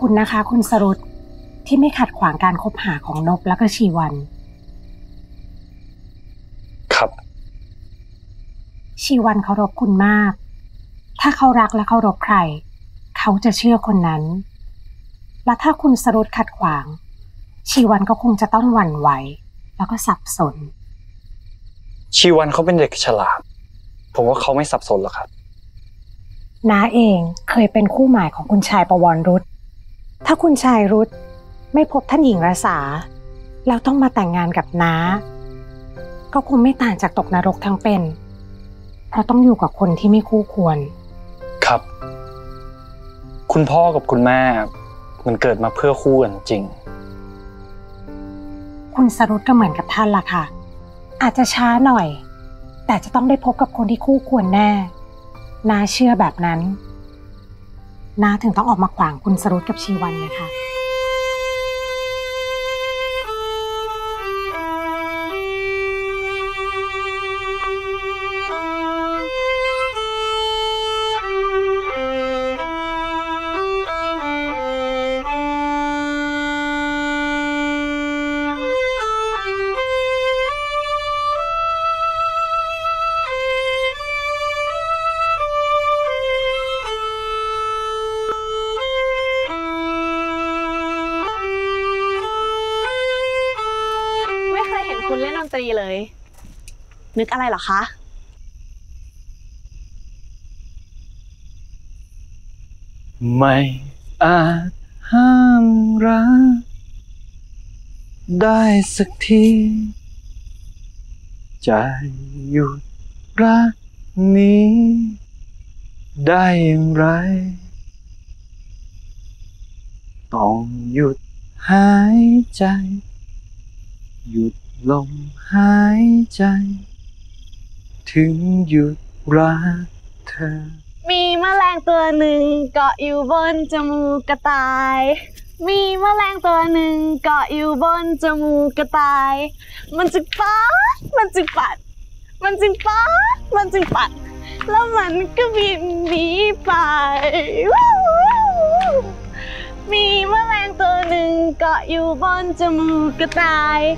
คุณนะคะ คุณสรุตที่ไม่ขัดขวางการคบหาของนบแล้วก็ชีวัน ครับ ชีวันเคารพคุณมาก ถ้าเขารักและเคารพใคร เขาจะเชื่อคนนั้น และถ้าคุณสรุตขัดขวาง ชีวันก็คงจะต้องหวั่นไหว แล้วก็สับสน ชีวันเขาเป็นเด็กฉลาด ผมว่าเขาไม่สับสนหรอกครับน้าเองเคยเป็นคู่หมายของคุณชายประวรรุษถ้าคุณชายรุษไม่พบท่านหญิงรสาแล้วต้องมาแต่งงานกับน้า ก็คงไม่ต่างจากตกนรกทั้งเป็น เพราะต้องอยู่กับคนที่ไม่คู่ควร ครับ คุณพ่อกับคุณแม่ มันเกิดมาเพื่อคู่กันจริง คุณสรุตก็เหมือนกับท่านล่ะค่ะ อาจจะช้าหน่อย แต่จะต้องได้พบกับคนที่คู่ควรแน่นาเชื่อแบบนั้น นาถึงต้องออกมาขวางคุณสรุตกับชีวันไงคะ คุณเล่นดนตรีเลย นึกอะไรเหรอคะไม่อาจห้ามรักได้สักทีจะหยุดรักนี้ ได้อย่างไร ต้องหยุดหายใจ หยุดลมหายใจ ถึงหยุดรักเธอ มีแมลงตัวหนึ่งเกาะอยู่บนจมูกกระต่าย มีแมลงตัวหนึ่งเกาะอยู่บนจมูกกระต่าย มันจึงปัด มันจึงปัด มันจึงปัด มันจึงปัด แล้วมันก็บินหนีไป got you on to move goodbye